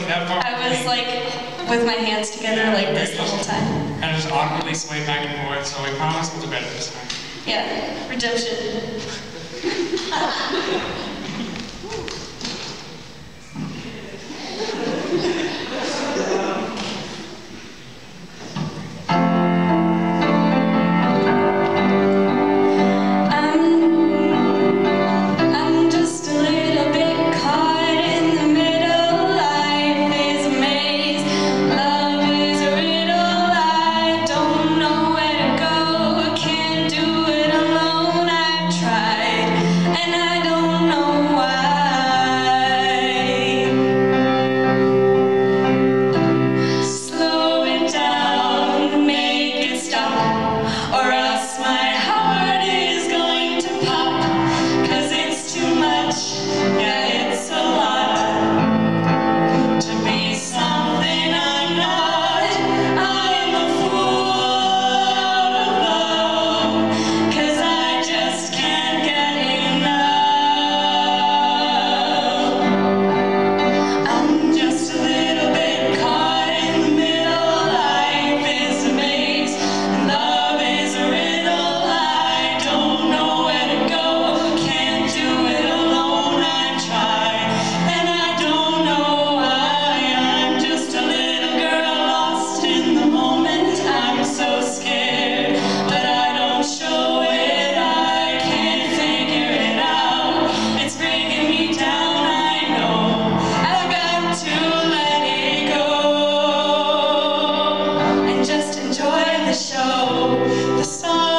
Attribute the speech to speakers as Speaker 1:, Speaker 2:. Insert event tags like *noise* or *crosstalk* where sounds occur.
Speaker 1: like that part.
Speaker 2: I was like with my hands together like this the whole time.
Speaker 1: And of just awkwardly sway back and forth, so we promise we'll do better this time.
Speaker 2: Yeah, redemption. *laughs* show the sun.